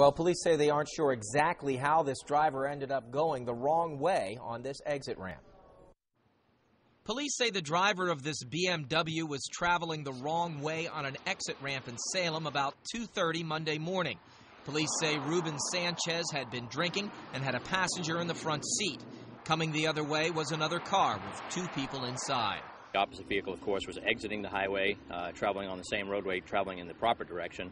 Well, police say they aren't sure exactly how this driver ended up going the wrong way on this exit ramp. Police say the driver of this BMW was traveling the wrong way on an exit ramp in Salem about 2:30 Monday morning. Police say Ruben Sanchez had been drinking and had a passenger in the front seat. Coming the other way was another car with two people inside. The opposite vehicle, of course, was exiting the highway, uh, traveling on the same roadway, traveling in the proper direction,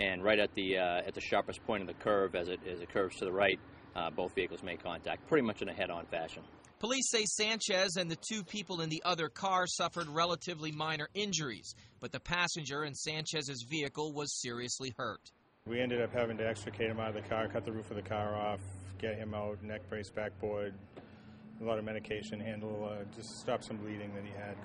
and right at the uh, at the sharpest point of the curve, as it as it curves to the right, uh, both vehicles made contact, pretty much in a head-on fashion. Police say Sanchez and the two people in the other car suffered relatively minor injuries, but the passenger in Sanchez's vehicle was seriously hurt. We ended up having to extricate him out of the car, cut the roof of the car off, get him out, neck brace, backboard, a lot of medication, handle, uh, just stop some bleeding that he had.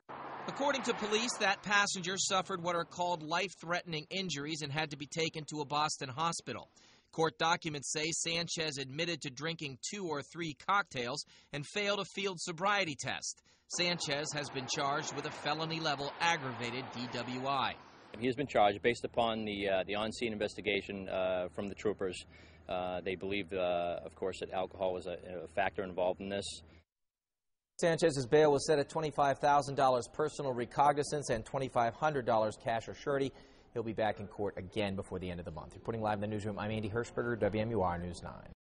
According to police, that passenger suffered what are called life threatening injuries and had to be taken to a Boston hospital. Court documents say Sanchez admitted to drinking two or three cocktails and failed a field sobriety test. Sanchez has been charged with a felony level aggravated DWI. He has been charged based upon the uh, the on-scene investigation uh, from the troopers. Uh, they believe, uh, of course, that alcohol was a, a factor involved in this. Sanchez's bail was set at $25,000 personal recognizance and $2,500 cash or surety. He'll be back in court again before the end of the month. Reporting live in the newsroom, I'm Andy Hershberger, WMUR News 9.